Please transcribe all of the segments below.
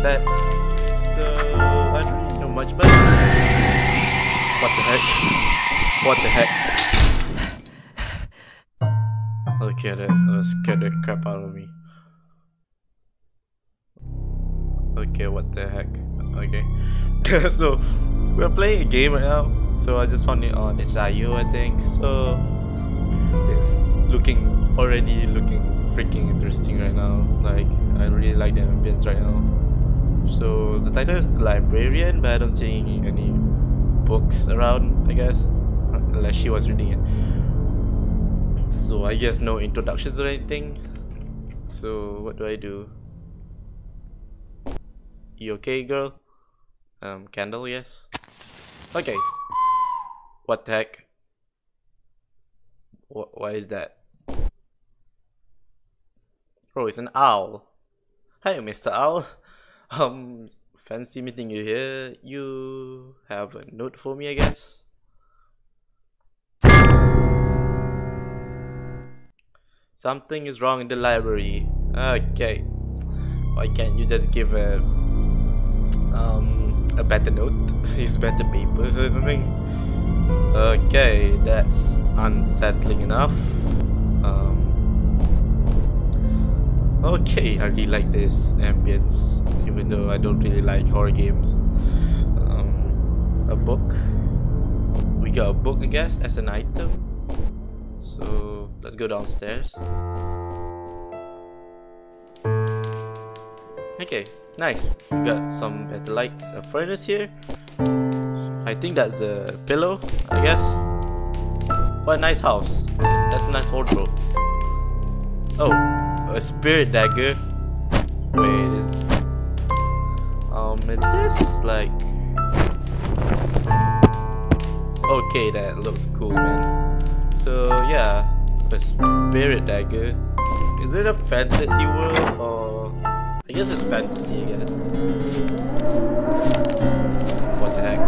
said. So I don't really know much, but what the heck? What the heck? Look Okay, that uh, scared the crap out of me. Okay, what the heck? Okay, so we're playing a game right now. So I just found it on itch.io, I think. So it's looking already looking freaking interesting right now. Like I really like the ambience right now. So the title is The Librarian, but I don't see any books around. I guess unless she was reading it. So I guess no introductions or anything. So what do I do? You okay, girl? Um, candle, yes. Okay. What the heck? What? Why is that? Oh, it's an owl. Hey, Mr. Owl. Um, fancy meeting you here. You have a note for me, I guess. Something is wrong in the library. Okay. Why can't you just give a um a better note? Use better paper or something? Okay, that's unsettling enough. Um Okay, I really like this ambience, even though I don't really like horror games. Um, a book. We got a book, I guess, as an item. So let's go downstairs. Okay, nice. We got some better lights, a furnace here. I think that's a pillow, I guess. What a nice house. That's a nice wardrobe. Oh, a spirit dagger. Wait, is um, is this like? Okay, that looks cool, man. So yeah, a spirit dagger. Is it a fantasy world or? I guess it's fantasy. I guess. What the heck?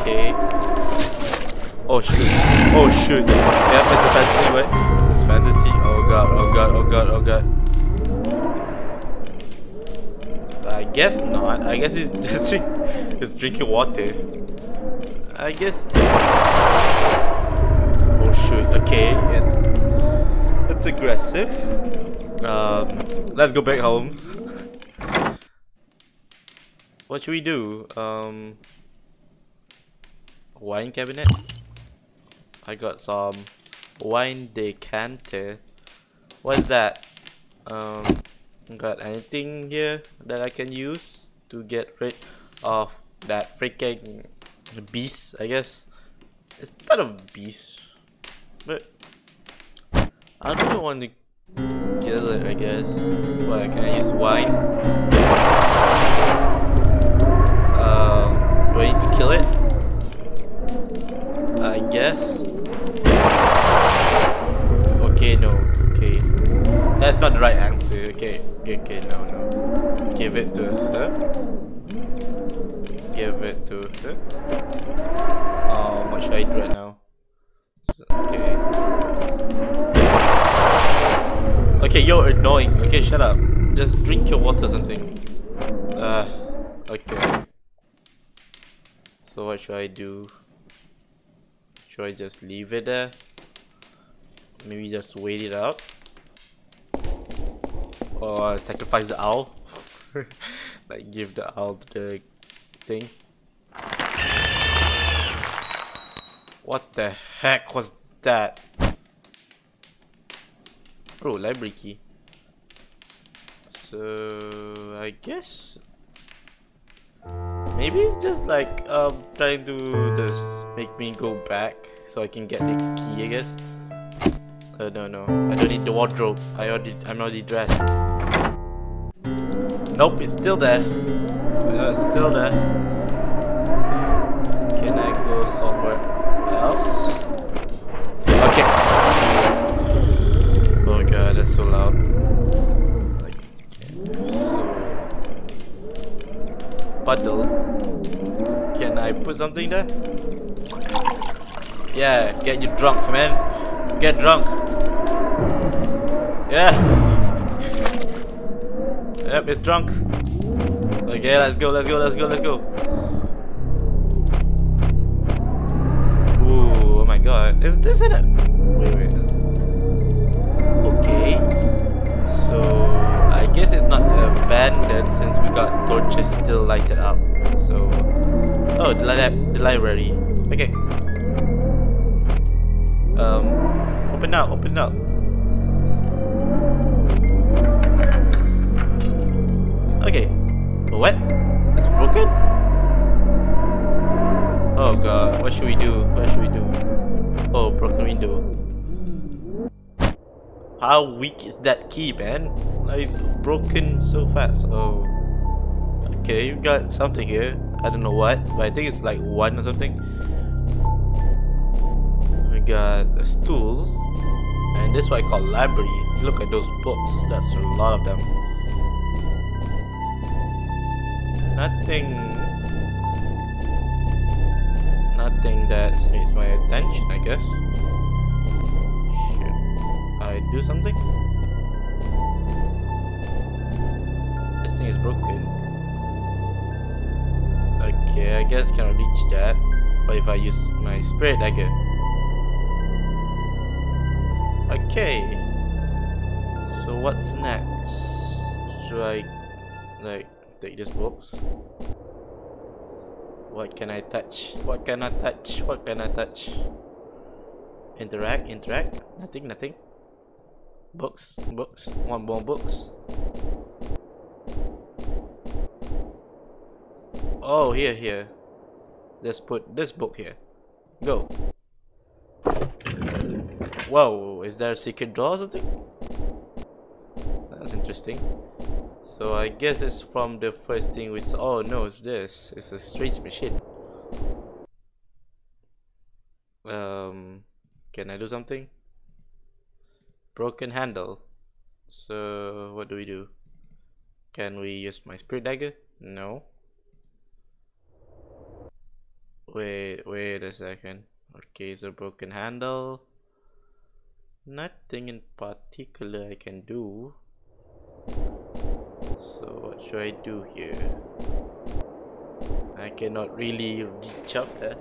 Okay. Oh shoot! Oh shoot! Yep, it's a fantasy. What? It's fantasy. Oh god! Oh god! Oh god! I guess not. I guess it's just drink, it's drinking water. I guess. Oh shoot! Okay, yes. It's aggressive. Um, let's go back home. what should we do? Um, wine cabinet. I got some wine decanter. What is that? Um, got anything here that I can use to get rid of that freaking beast? I guess it's not a beast, but I don't want to kill it. I guess. What can I use wine? Not the right answer. Okay. Okay, okay, no, no. Give it to her. Give it to her. Um, what should I do right now? Okay. Okay, you're annoying. Okay, shut up. Just drink your water or something. Uh, okay. So what should I do? Should I just leave it there? Maybe just wait it out? Or sacrifice the owl? like give the owl the thing? What the heck was that? Oh, library key. So I guess maybe it's just like um trying to just make me go back so I can get the key I guess. Uh, no no I don't need the wardrobe. I already I'm already dressed. Nope, it's still there. No, it's still there. Can I go somewhere else? Okay. Oh god, that's so loud. Like, so... Puddle. Can I put something there? Yeah, get you drunk, man. Get drunk. Yeah yep, it's drunk. Okay, let's go, let's go, let's go, let's go. Ooh, oh my god. Is this in it? Wait, wait. Okay. So, I guess it's not abandoned since we got torches still lighted up. So, oh, the, li the library. Okay. Um, open up, open up. What? It's broken? Oh god, what should we do? What should we do? Oh, broken window. How weak is that key, man? It's broken so fast. Oh. Okay, you got something here. I don't know what, but I think it's like one or something We got a stool and this is what I call library look at those books that's a lot of them nothing. Nothing that needs my attention I guess. Should I do something? This thing is broken. Okay I guess cannot reach that. But if I use my spirit dagger? Okay. So what's next? Should I like take this box? What can I touch? What can I touch? What can I touch? Interact, interact. Nothing, nothing. Books, books. One more books. Oh, here, here. Let's put this book here. Go. Whoa, is there a secret door or something? That's interesting. So I guess it's from the first thing we saw. Oh no, it's this. It's a strange machine. Um, can I do something? Broken handle. So what do we do? Can we use my spirit dagger? No. Wait, wait a second. Okay, so broken handle nothing in particular I can do so what should I do here? I cannot really reach up there.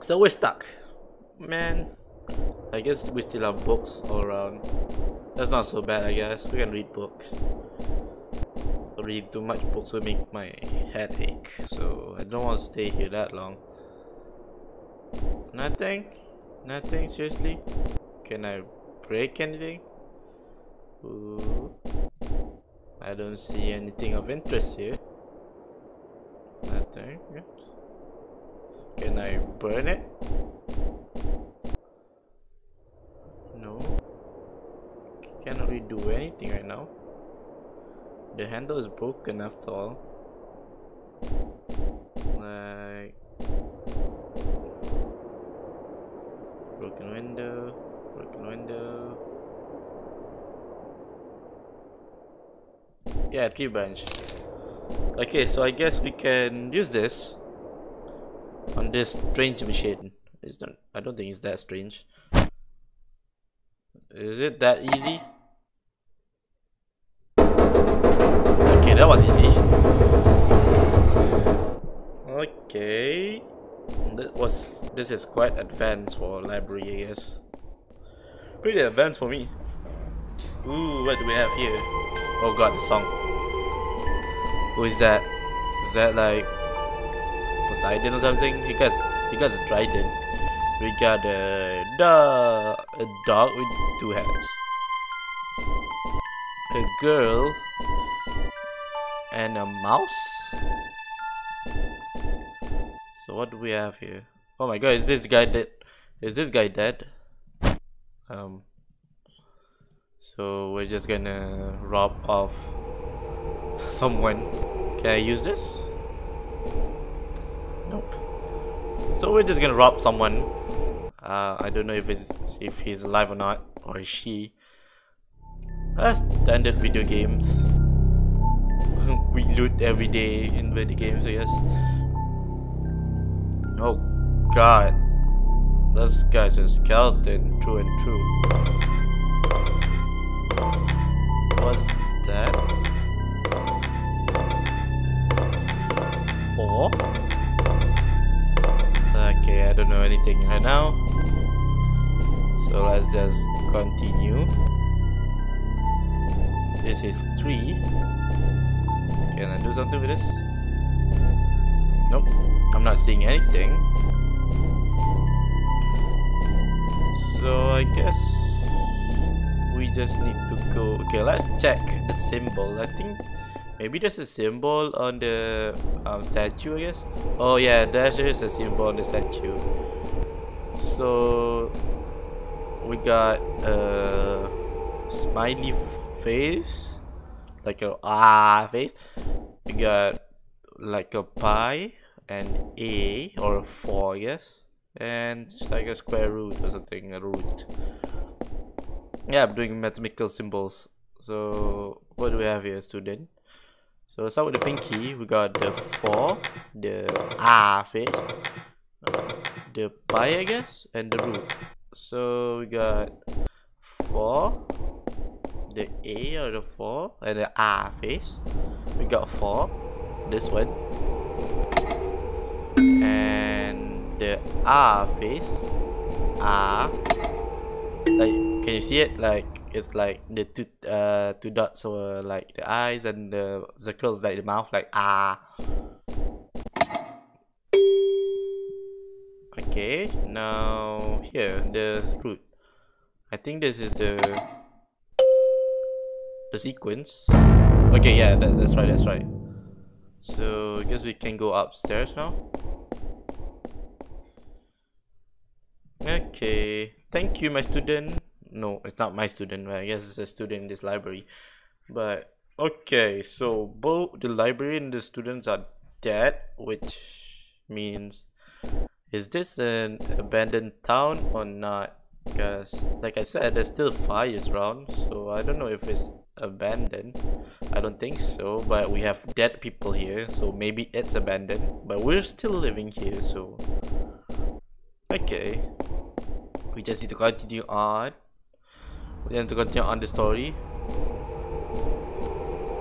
So we're stuck. Man I guess we still have books all around. That's not so bad I guess. We can read books. Read too much books will make my head ache. So I don't want to stay here that long. Nothing? Nothing seriously? Can I break anything? Ooh. I don't see anything of interest here. Nothing. Yes. Can I burn it? No. Cannot really do anything right now. The handle is broken after all. Like broken window broken window. Yeah, key branch. Okay, so I guess we can use this on this strange machine. It's not, I don't think it's that strange. Is it that easy? Okay, that was easy. Okay. That was this is quite advanced for library, I guess. Pretty advanced for me. Ooh, what do we have here? Oh god, the song. Who is that? Is that like Poseidon or something? He got he got a trident. We got a dog, a dog with two heads, a girl, and a mouse. So what do we have here? Oh my god, is this guy dead? Is this guy dead? um, so we're just gonna rob off someone can I use this nope so we're just gonna rob someone uh, I don't know if it's if he's alive or not or is she uh, standard video games we loot every day in video games, I guess. Oh god. This guy's a skeleton, true and true. Okay, I don't know anything right now. So let's just continue. This is three. Can I do something with this? Nope. I'm not seeing anything. So I guess we just need to go. Okay, let's check the symbol. I think maybe there's a symbol on the um, statue, I guess. Oh yeah, there is a symbol on the statue. So we got a smiley face, like a ah face. We got like a pie and a or a four, I guess and it's like a square root or something a root yeah i'm doing mathematical symbols so what do we have here student so start with the pinky we got the four the ah face uh, the pi i guess and the root so we got four the a or the four and the ah face we got four this one and the R face. R. Like, can you see it? Like, it's like the two, uh, two dots or like the eyes and the circles like the mouth, like ah Okay, now here, the root. I think this is the the sequence. Okay, yeah, that, that's right, that's right. So I guess we can go upstairs now. Okay, thank you, my student. No, it's not my student, I guess it's a student in this library. But, okay, so both the library and the students are dead, which means, is this an abandoned town or not? Because, like I said, there's still fires around, so I don't know if it's abandoned. I don't think so, but we have dead people here, so maybe it's abandoned. But we're still living here, so... Okay we just need to continue on. We need to continue on the story.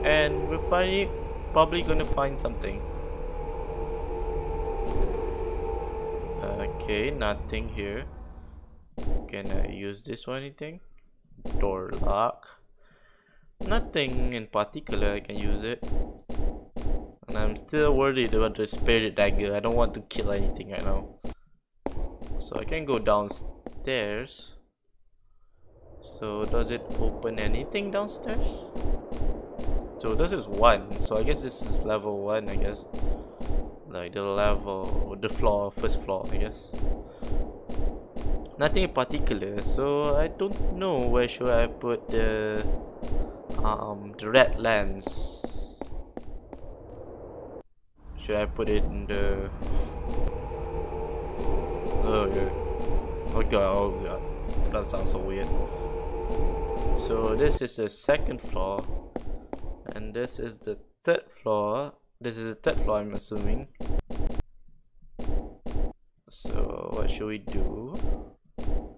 And we're finally probably gonna find something. Okay nothing here. Can I use this or anything door lock. Nothing in particular I can use it. And I'm still worried about the spirit dagger. I don't want to kill anything right now. So I can go downstairs downstairs so does it open anything downstairs? So this is one. So i guess this is level one i guess. Like the level the floor first floor i guess. Nothing in particular. So i don't know where should i put the um the red lens. Should i put it in the oh yeah Oh god, oh god. That sounds so weird. So this is the second floor. And this is the third floor. This is the third floor I'm assuming. So what should we do?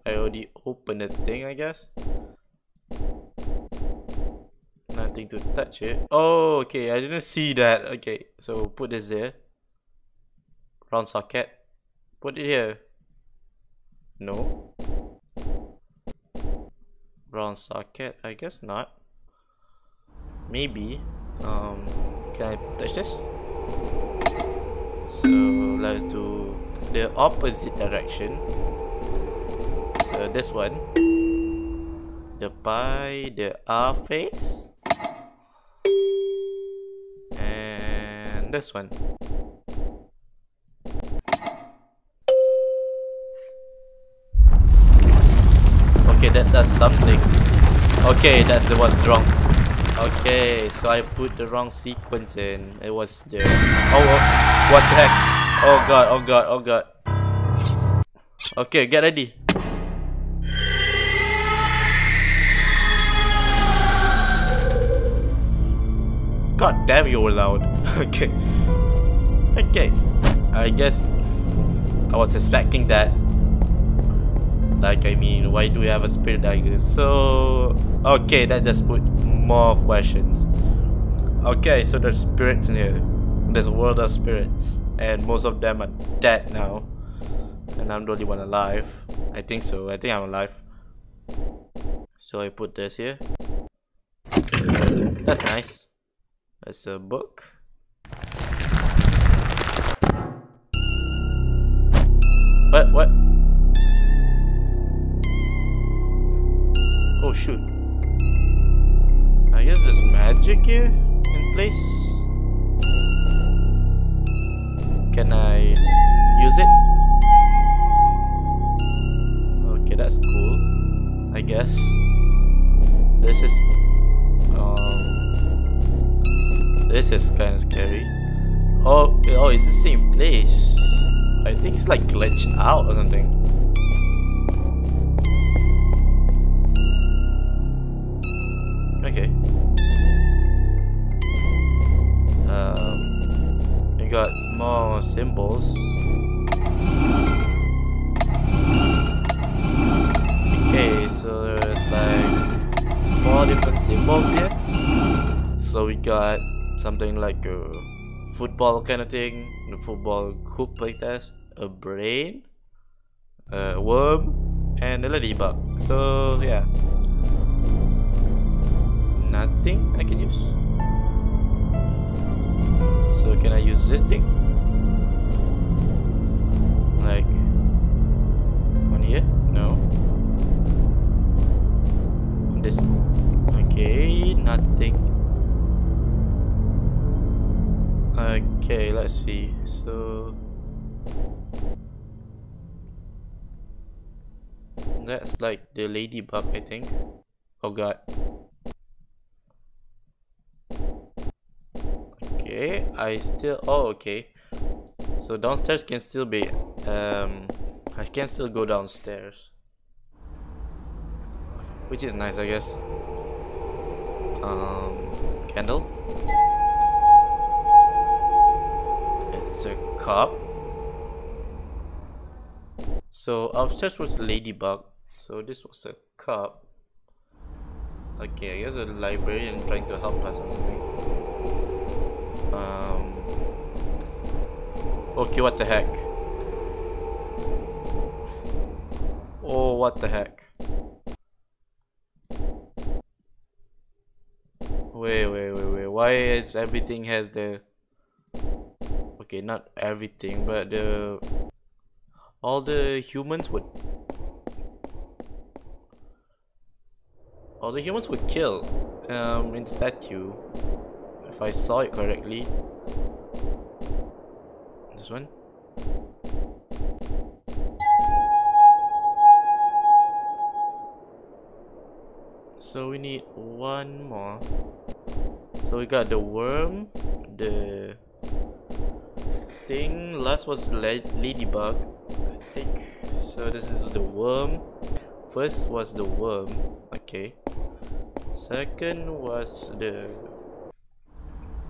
I already opened the thing I guess. Nothing to touch it. Oh okay, I didn't see that. Okay, so put this there. Round socket. Put it here. No. Brown socket? I guess not. Maybe. Um, can I touch this? So let's do the opposite direction. So this one. The pie, the R face. And this one. That does something. Okay, that's the what's wrong. Okay, so I put the wrong sequence in. It was the... Oh, oh, what the heck? Oh god, oh god, oh god. Okay, get ready. God damn, you were loud. okay. Okay. I guess I was expecting that. Like, I mean, why do we have a spirit dagger? So, okay, that just put more questions. Okay, so there's spirits in here. There's a world of spirits. And most of them are dead now. And I'm the only one alive. I think so. I think I'm alive. So I put this here. That's nice. That's a book. What? What? Oh shoot. I guess there's magic here in place. Can I use it? Okay, that's cool. I guess. This is um This is kinda scary. Oh oh it's the same place. I think it's like glitch out or something. We got more symbols. Okay, so there's like four different symbols here. So we got something like a football kind of thing, the football hoop like that, a brain, a worm, and a ladybug. So yeah, nothing I can use. So can I use this thing? Like on here? No. On this? Okay, nothing. Okay, let's see. So that's like the ladybug, I think. Oh god. Okay, I still. Oh, okay. So downstairs can still be. Um, I can still go downstairs, which is nice, I guess. Um, candle. It's a cup. So upstairs was ladybug. So this was a cup. Okay, I guess a librarian trying to help us something. Um. Okay, what the heck? Oh, what the heck? Wait, wait, wait, wait. Why is everything has the okay not everything but the all the humans would all the humans would kill um, in statue if I saw it correctly. This one. So we need one more. So we got the worm the thing. Last was the ladybug I think. So this is the worm. First was the worm. Okay. Second was the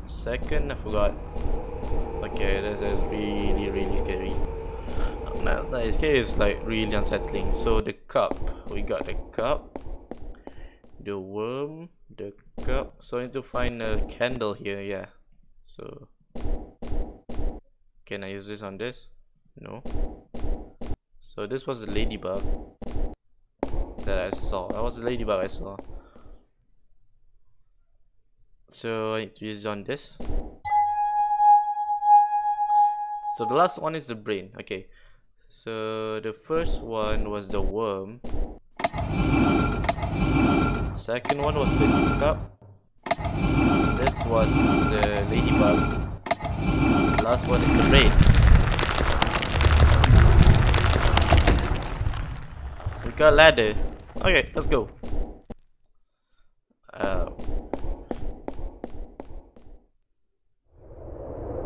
second I forgot okay this is really really scary this case is like really unsettling so the cup we got the cup the worm the cup so I need to find a candle here yeah so can I use this on this? No. So this was the ladybug that I saw. That was the ladybug I saw. So I need to use on this. So the last one is the brain. Okay. So the first one was the worm. Second one was the cup. This was the ladybug last one is the brain We got ladder. Okay, let's go. Uh,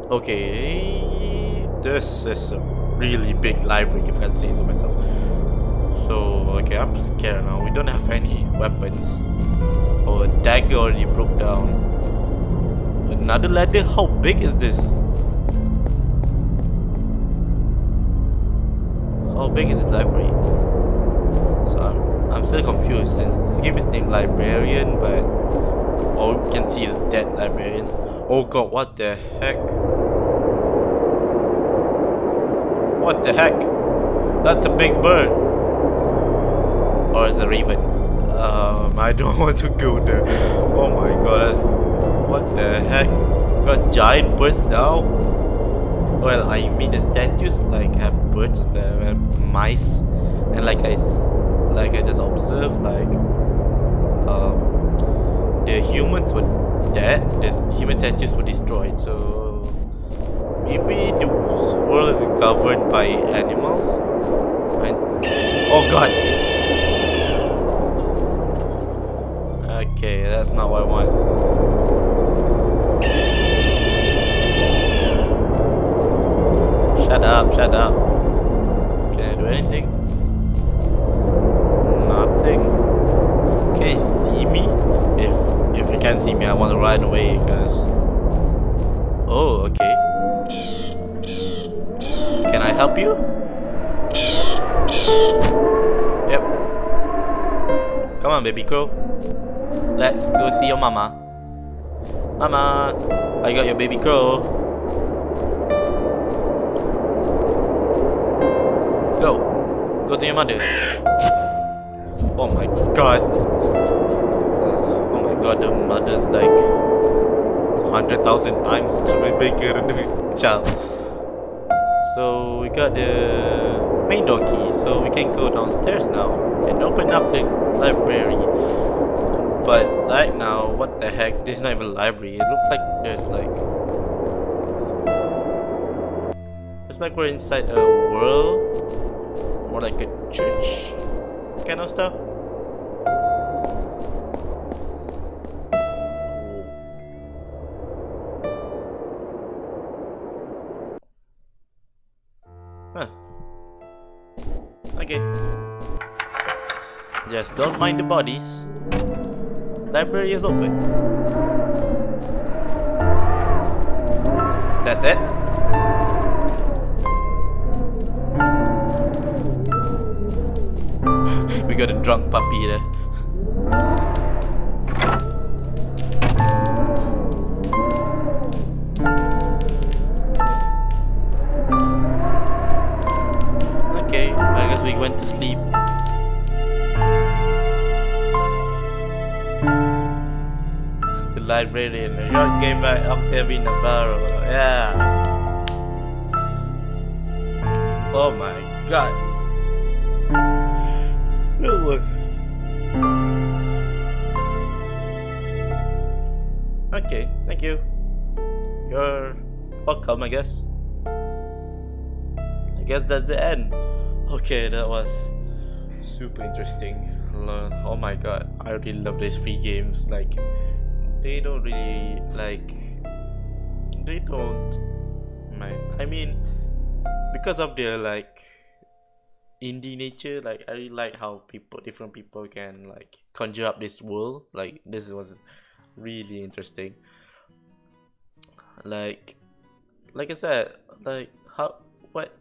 okay, this is a really big library if I can say so myself. So, okay, I'm scared now. We don't have any weapons. Oh, a dagger already broke down. another ladder? How big is this? How big is this library? So I'm, I'm still confused since this game is named Librarian, but all we can see is dead librarians. Oh god, what the heck? What the heck? That's a big bird. Or it's a raven. Um, I don't want to go there. Oh my god, that's... What the heck? Got giant birds now? Well, I mean the statues like have birds on them and mice. And like I, like I just observed, like... Um, the humans were dead, the human statues were destroyed, so... Maybe the world is governed by animals? And, oh god! Okay, that's not what I want. Shut up, shut up. Can I do anything? Nothing. Can you see me? If if you can't see me, I want to run away because... Oh, okay. Help you? Yep. Come on, baby crow. Let's go see your mama. Mama, I got your baby crow. Go. Go to your mother. Oh my god. Oh my god, the mother's like 100,000 times bigger than the child. So we got the main door key, so we can go downstairs now and open up the library. But right now, what the heck? This is not even a library. It looks like there's like it's like we're inside a world, more like a church kind of stuff. Just don't mind the bodies. Library is open. That's it. we got a drunk puppy there. Librarian, a short game by Octavio Navarro. Yeah. Oh my god. That was. Okay, thank you. You're welcome, I guess. I guess that's the end. Okay, that was super interesting. Oh my god, I really love these free games. Like, they don't really like. They don't. My, I mean, because of their like indie nature, like I really like how people, different people can like conjure up this world. Like this was really interesting. Like, like I said, like how what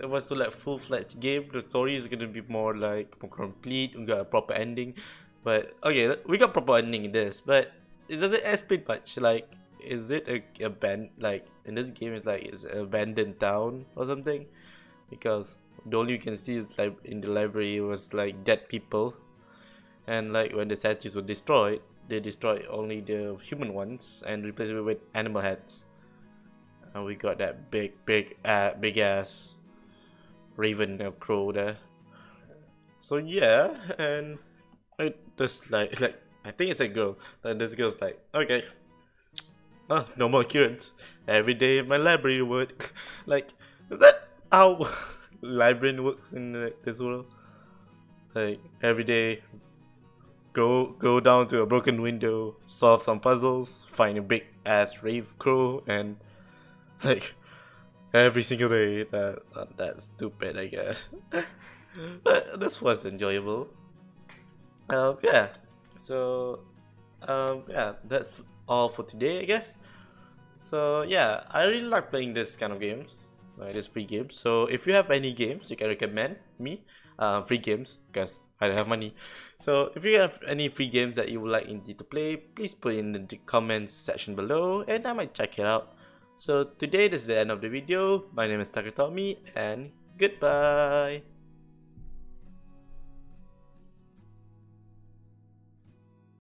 it was so like full fledged game. The story is gonna be more like more complete. We got a proper ending, but okay, we got proper ending in this, but it doesn't explain much. Like, is it a abandoned like in this game? It's like it's an abandoned town or something, because the only you can see is like in the library was like dead people, and like when the statues were destroyed, they destroyed only the human ones and replaced it with animal heads. And we got that big, big, uh, big ass raven crow there. So yeah, and just like like I think it's a girl. And this girl's like, okay, oh, no more occurrence. Every day my library work. like, is that how library works in uh, this world? Like every day, go go down to a broken window, solve some puzzles, find a big ass rave crow, and like every single day. That that's stupid, I guess. but this was enjoyable. Um, yeah. So um, yeah, that's all for today, I guess. So yeah, I really like playing this kind of games, like this free games. So if you have any games you can recommend me, uh, free games, because I don't have money. So if you have any free games that you would like Indeed to play, please put in the comments section below and I might check it out. So today this is the end of the video. My name is Takerutomy and goodbye.